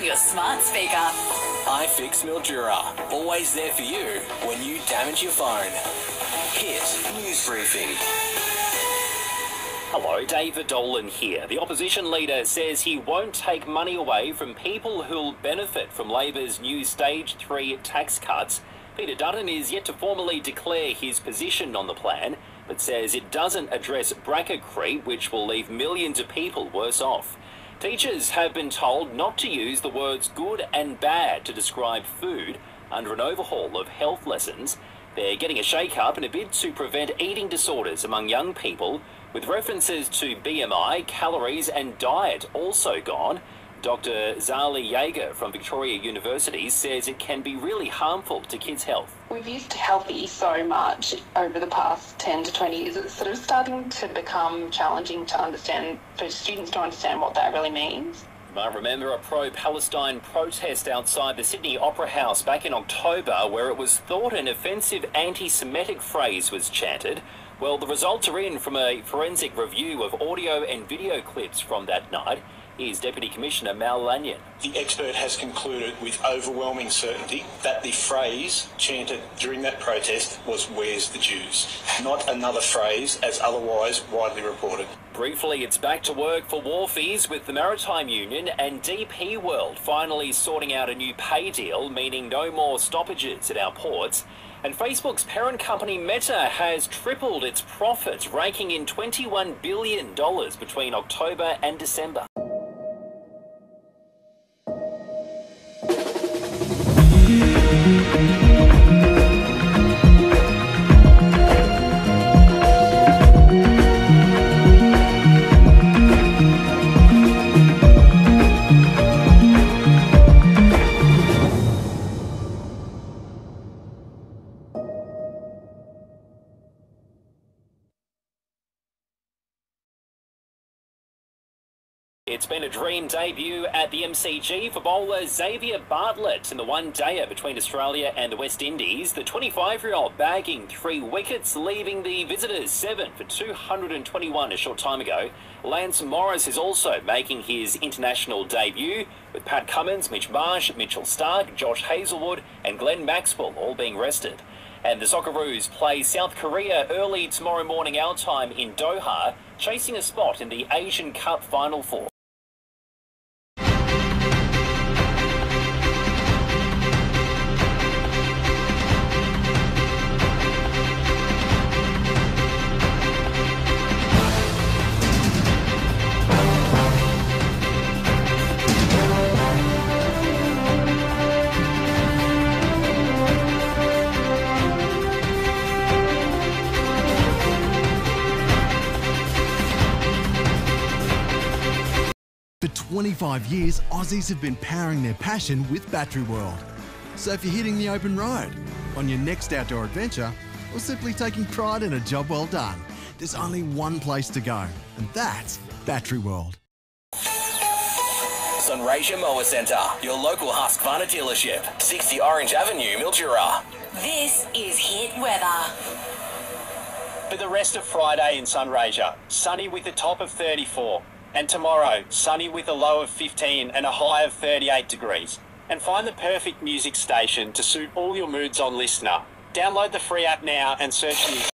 online, and on your smart speaker. iFix Mildura, always there for you when you damage your phone. Hit News Briefing. Hello, David Dollen here. The opposition leader says he won't take money away from people who'll benefit from Labor's new Stage 3 tax cuts. Peter Dutton is yet to formally declare his position on the plan, but says it doesn't address bracket creep, which will leave millions of people worse off. Teachers have been told not to use the words good and bad to describe food under an overhaul of health lessons. They're getting a shake up in a bid to prevent eating disorders among young people, with references to BMI, calories, and diet also gone. Dr. Zali Jaeger from Victoria University says it can be really harmful to kids' health. We've used healthy so much over the past 10 to 20 years, it's sort of starting to become challenging to understand, for students to understand what that really means. I remember a pro-Palestine protest outside the Sydney Opera House back in October where it was thought an offensive anti-Semitic phrase was chanted. Well, the results are in from a forensic review of audio and video clips from that night. Here's Deputy Commissioner Mal Lanyon. The expert has concluded with overwhelming certainty that the phrase chanted during that protest was Where's the Jews? Not another phrase as otherwise widely reported. Briefly, it's back to work for Wharfies with the Maritime Union and DP World finally sorting out a new pay deal, meaning no more stoppages at our ports. And Facebook's parent company Meta has tripled its profits, raking in $21 billion between October and December. It's been a dream debut at the MCG for bowler Xavier Bartlett in the one-dayer between Australia and the West Indies. The 25-year-old bagging three wickets, leaving the visitors seven for 221 a short time ago. Lance Morris is also making his international debut, with Pat Cummins, Mitch Marsh, Mitchell Starc, Josh Hazlewood and Glenn Maxwell all being rested. And the Socceroos play South Korea early tomorrow morning our time in Doha, chasing a spot in the Asian Cup Final Four. For 25 years, Aussies have been powering their passion with Battery World. So if you're hitting the open road, on your next outdoor adventure, or simply taking pride in a job well done, there's only one place to go, and that's Battery World. Sunraysia Mower Centre, your local Husqvarna dealership, 60 Orange Avenue, Mildura. This is Hit Weather. For the rest of Friday in Sunraysia, sunny with a top of 34. And tomorrow, sunny with a low of 15 and a high of 38 degrees. And find the perfect music station to suit all your moods on LiSTNR. Download the free app now and search.